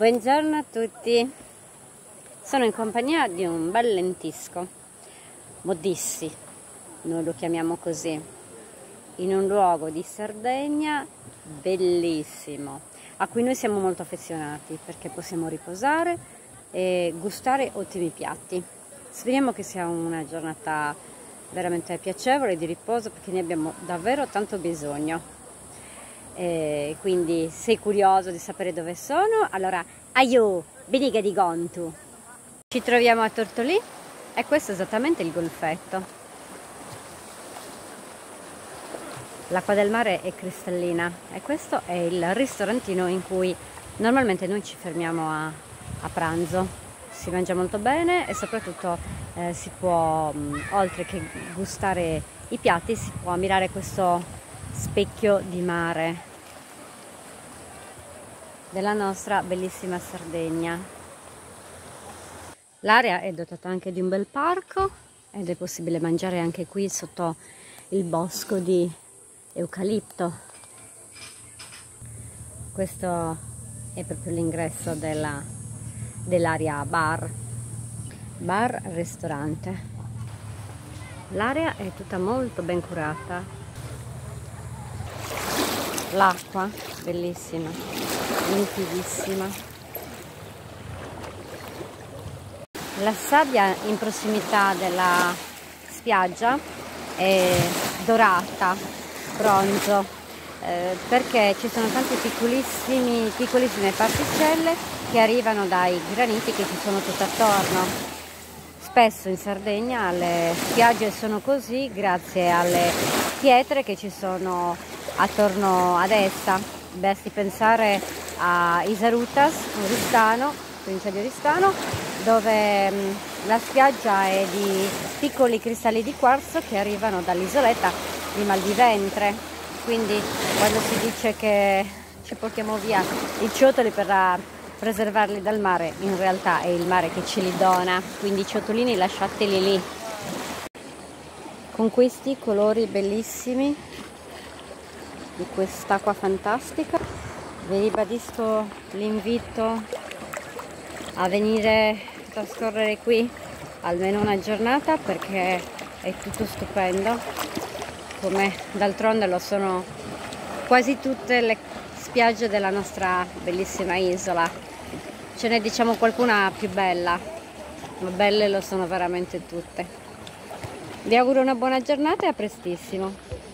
Buongiorno a tutti, sono in compagnia di un bel lentisco, Modissi, noi lo chiamiamo così, in un luogo di Sardegna bellissimo, a cui noi siamo molto affezionati perché possiamo riposare e gustare ottimi piatti. Speriamo che sia una giornata veramente piacevole di riposo perché ne abbiamo davvero tanto bisogno. Eh, quindi sei curioso di sapere dove sono? Allora, aio, beniga di Gontu. Ci troviamo a Tortolì e questo è esattamente il golfetto. L'acqua del mare è cristallina e questo è il ristorantino in cui normalmente noi ci fermiamo a, a pranzo. Si mangia molto bene e soprattutto eh, si può, mh, oltre che gustare i piatti, si può ammirare questo specchio di mare della nostra bellissima Sardegna. L'area è dotata anche di un bel parco ed è possibile mangiare anche qui sotto il bosco di eucalipto. Questo è proprio l'ingresso dell'area dell bar, bar ristorante. L'area è tutta molto ben curata. L'acqua, bellissima limpidissima. La sabbia in prossimità della spiaggia è dorata bronzo eh, perché ci sono tante piccolissime particelle che arrivano dai graniti che ci sono tutto attorno. Spesso in Sardegna le spiagge sono così grazie alle pietre che ci sono attorno ad essa basti pensare a Isarutas, Oristano, provincia di Oristano, dove mh, la spiaggia è di piccoli cristalli di quarzo che arrivano dall'isoletta di Maldiventre. Quindi quando si dice che ci portiamo via i ciotoli per preservarli dal mare, in realtà è il mare che ce li dona, quindi i ciotolini lasciateli lì. Con questi colori bellissimi di quest'acqua fantastica. Vi ribadisco l'invito a venire a trascorrere qui almeno una giornata perché è tutto stupendo. Come d'altronde lo sono quasi tutte le spiagge della nostra bellissima isola. Ce ne diciamo qualcuna più bella ma belle lo sono veramente tutte. Vi auguro una buona giornata e a prestissimo